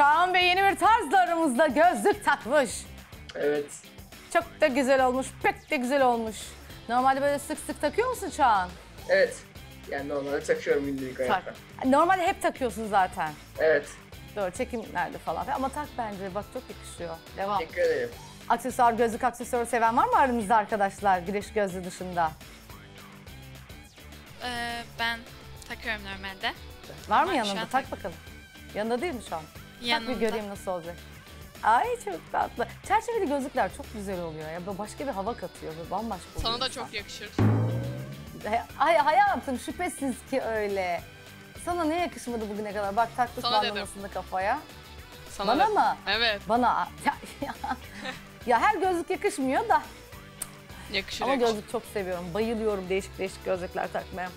Çağan Bey yeni bir tarzla aramızda gözlük takmış. Evet. Çok da güzel olmuş, pek de güzel olmuş. Normalde böyle sık sık takıyor musun Çağan? Evet. Yani normalde takıyorum günlük hayatta. Normalde hep takıyorsun zaten. Evet. Doğru çekimlerde falan. Ama tak bence bak çok yakışıyor. Devam. Teşekkür ederim. Aksesuar, gözlük aksesuarı seven var mı aranızda arkadaşlar? Güneş gözlüğü dışında. Ee, ben takıyorum normalde. Var mı şu yanında? an Tak tak- bakalım. Yanında değil mi şu an? Yanımda. Tak bir göreyim nasıl olacak. Ay çok tatlı. Çerçeveli gözlükler çok güzel oluyor ya. Böyle Başka bir hava katıyor. Böyle bambaşka oluyor. Sana da insan. çok yakışır. Ay hayatım şüphesiz ki öyle. Sana ne yakışmadı bugüne kadar? Bak taktık Sana dedim. kafaya. Sana Bana da- mı? Evet. Bana. Ya, ya. ya her gözlük yakışmıyor da. Yakışır Ama yakışır. gözlük çok seviyorum. Bayılıyorum değişik değişik gözlükler takmaya.